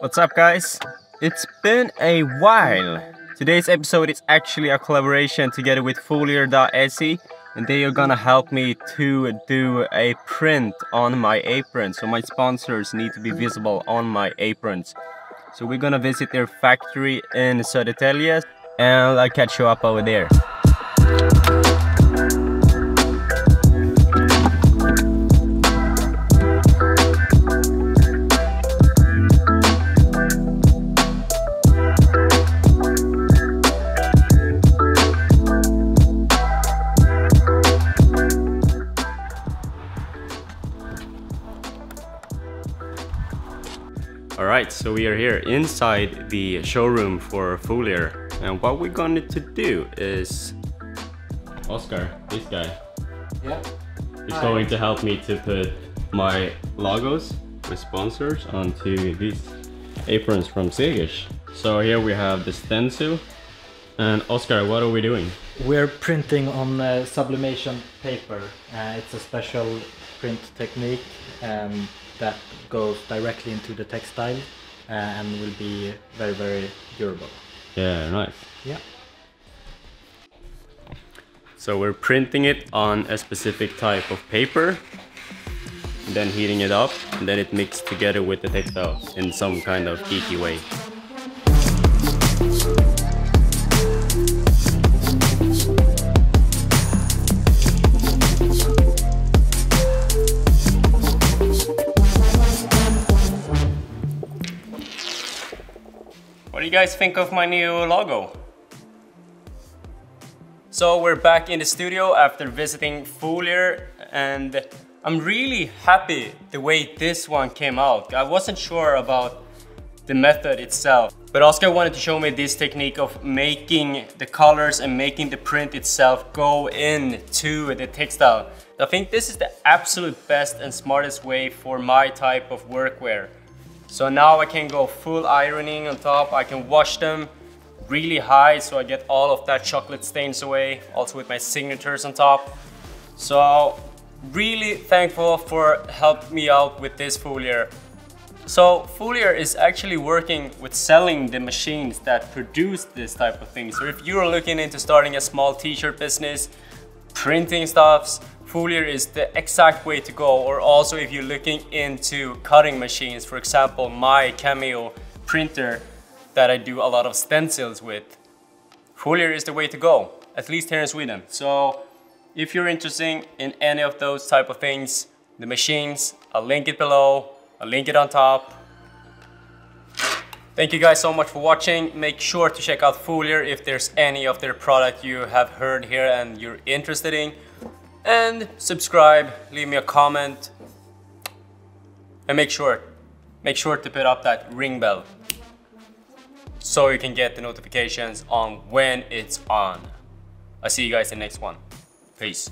What's up guys? It's been a while. Today's episode is actually a collaboration together with Folier.se and they are gonna help me to do a print on my apron so my sponsors need to be visible on my aprons. So we're gonna visit their factory in Södertälje and I'll catch you up over there. Alright, so we are here inside the showroom for Folier and what we're going to do is Oscar, this guy, Yeah. is Hi. going to help me to put my logos with sponsors onto these aprons from Segers. So here we have the stencil and Oscar, what are we doing? We're printing on uh, sublimation paper. Uh, it's a special print technique um, that goes directly into the textile uh, and will be very, very durable. Yeah, nice. Yeah. So we're printing it on a specific type of paper, then heating it up, and then it mixed together with the textile in some kind of geeky way. What do you guys think of my new logo? So we're back in the studio after visiting Folier and I'm really happy the way this one came out. I wasn't sure about the method itself, but Oscar wanted to show me this technique of making the colors and making the print itself go into the textile. I think this is the absolute best and smartest way for my type of workwear. So now I can go full ironing on top, I can wash them really high so I get all of that chocolate stains away, also with my signatures on top. So really thankful for helping me out with this Folier. So Folier is actually working with selling the machines that produce this type of thing. So if you're looking into starting a small t-shirt business, printing stuffs, Folier is the exact way to go. Or also if you're looking into cutting machines, for example, my Cameo printer that I do a lot of stencils with, Folier is the way to go, at least here in Sweden. So if you're interested in any of those type of things, the machines, I'll link it below, I'll link it on top. Thank you guys so much for watching. Make sure to check out Folier if there's any of their product you have heard here and you're interested in. And subscribe, leave me a comment. And make sure, make sure to put up that ring bell so you can get the notifications on when it's on. I'll see you guys in the next one. Peace.